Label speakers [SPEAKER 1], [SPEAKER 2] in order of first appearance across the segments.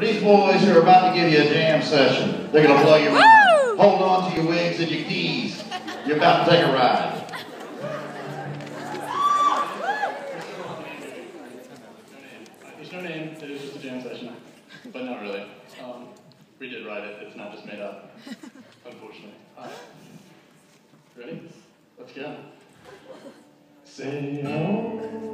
[SPEAKER 1] These boys are about to give you a jam session. They're going to blow your mind. Hold on to your wigs and your keys. You're about to take a ride.
[SPEAKER 2] There's no name, it is just a jam session, but not really. Um, we did write it, it's not just made up, unfortunately. Uh, ready? Let's go. Say, oh,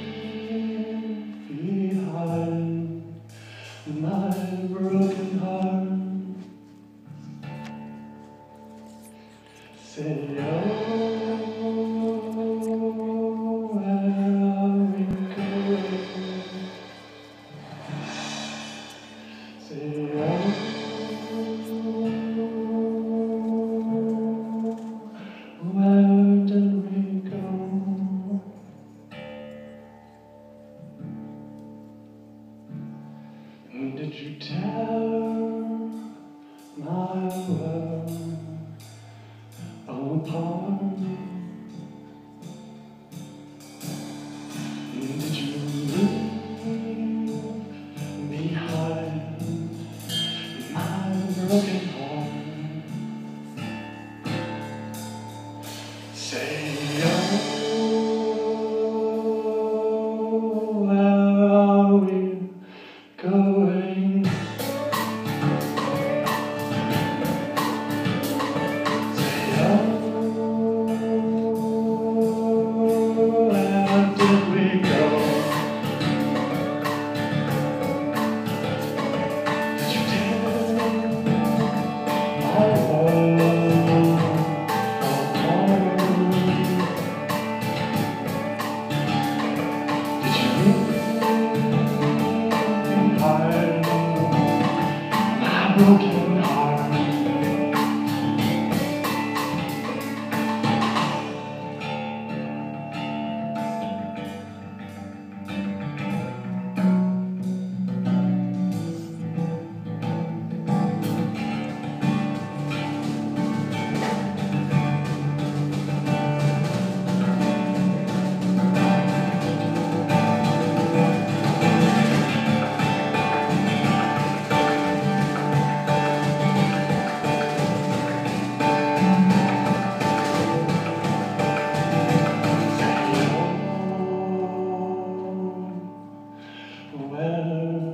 [SPEAKER 2] did you tear my world apart? Did leave behind my broken wherever